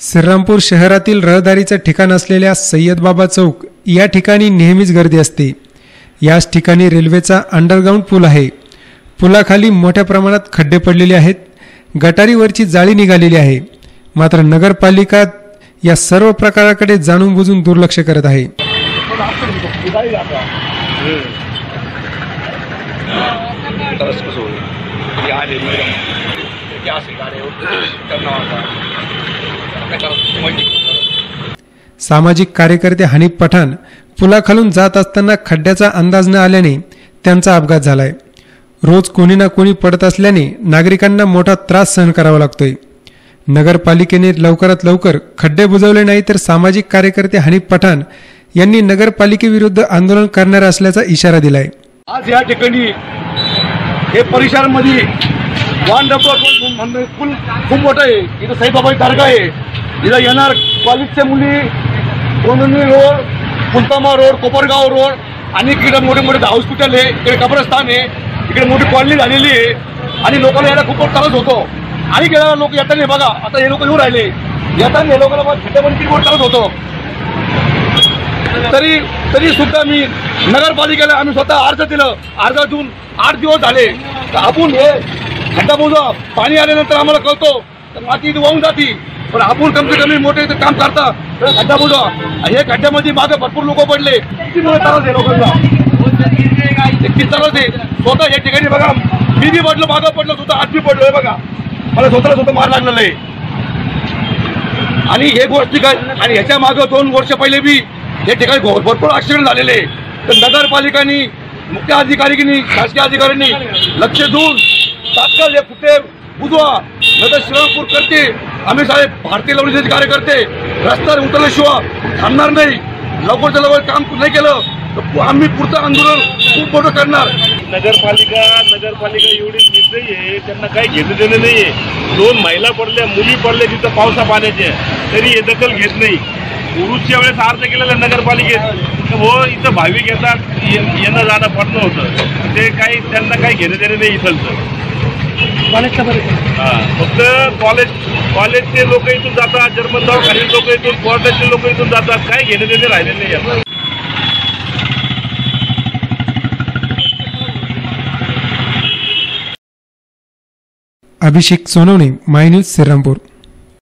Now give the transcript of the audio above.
श्रीरामपूर शहरातील रहदारीचं ठिकाण असलेल्या सय्यदबाबा चौक या ठिकाणी नेहमीच गर्दी असते. याच ठिकाणी रेल्वेचा अंडरग्राऊंड पूल आहे. पुलाखाली मोठ्या प्रमाणात खड्डे पडलेले आहेत. गटारीवरची जाळी निघालेली आहे. मात्र नगरपालिका या सर्व प्रकाराकडे जाणून बुजून दुर्लक्ष करत आहे. सामाजिक कार्यकर्ते हनीफ पठाण पुलाखालून जात असताना खड्ड्याचा अंदाज न आल्याने त्यांचा अपघात झालाय. रोज कोणी ना कोणी पडत असल्याने नागरिकांना मोठा त्रास सहन करावा लागतोय. नगरपालिकेने लवकरात लवकर खड्डे बुजवले नाही तर सामाजिक कार्यकर्ते हनीफ पठाण यांनी नगरपालिकेविरुद्ध आंदोलन करणार असल्याचा इशारा दिलाय. आज या ठिकाणी हे परिसरामध्ये वान डब्बा पूल खूप मोठं आहे. इथं साईबाबाची दर्गा आहे. इथं येणार कॉलेजच्या मुली कोंडणी रोड पुलतामा रोड कोपरगाव रोड आणि इकडे मोठे मोठे हॉस्पिटल आहे. इकडे कब्रस्तान आहे. इकडे मोठी कॉलनी झालेली आहे. आणि लोकांना यायला खूप त्रास होतो. आणि गेल्या लोक येताना बघा आता हे लोक येऊ राहिले. येताना हे लोकांना खेड्यामध्ये किती मोठा त्रास होतो. तरी तरी सुद्धा मी नगरपालिकेला आम्ही स्वतः अर्ज दिलं. अर्ज देऊन आठ दिवस झाले. तर आपण हे खड्डा मोजा पाणी आल्यानंतर आम्हाला कळतो. तर माती इथे वाहून जाती. पण आपण कमी कमी मोठे इथं काम करता. तर खड्डा मोजा हे खड्ड्यामध्ये मागे भरपूर लोक पडले. किती चालत त्रास आहे लोकांना? किती त्रास आहे? स्वतः या ठिकाणी बघा मी बी पडलो मागं पडलो स्वतः आज बी पडलो बघा. मला स्वतःला स्वतः मार लागलेलं आहे. आणि हे गोष्टी काय आणि ह्याच्या मागं दोन वर्ष पहिले बी या ठिकाणी भरपूर ऍक्सिडेंट झालेले तर नगरपालिकांनी मुख्य अधिकारी शासकीय अधिकाऱ्यांनी लक्ष देऊन तात्काळ हे कुठे बुधवा नगर श्रीरामपूर करते. आम्ही साहेब भारतीय लवणीचे कार्यकर्ते रस्त्यावर उतरल्याशिवाय थांबणार नाही. लवकरच्या लवकर काम नाही केलं तर आम्ही पुढचं आंदोलन खूप मोठं करणार. नगरपालिका नगरपालिका एवढी निर्दयी आहे त्यांना काही घेणं देणं नाहीये. दोन महिला पडल्या मुली पडल्या तिथं पावसा पाण्याचे. तरी हे दखल घेत नाही. उरुसच्या वेळेस अर्ज केलेला नगरपालिकेत तर हो इथं भाविक येतात ये- येणं जाणं पडणं होतं ते काही त्यांना काही घेणं देणं नाही इथलचं. हा फक्त कॉलेज कॉलेजचे लोक इथून जातात जर्मन दवाखान्याचे लोक इथून कोर्टाचे लोक इथून जातात काही घेणं देणे राहिलेले नाही अभिषेक सोनवणे माय न्यूज श्रीरामपूर.